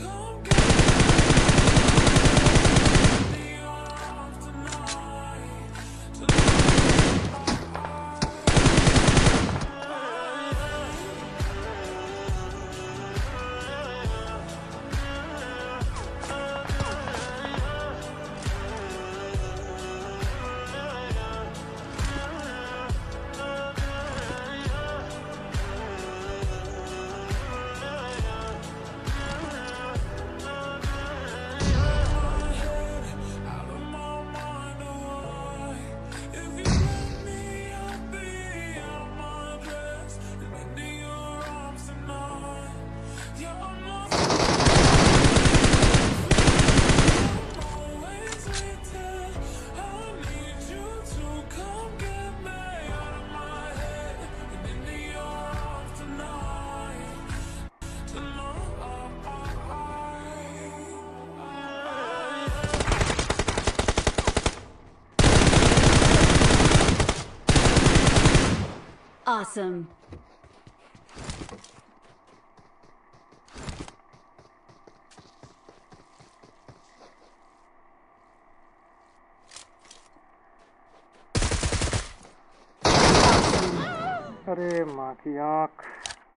come. Awesome. अरे माँ की आँख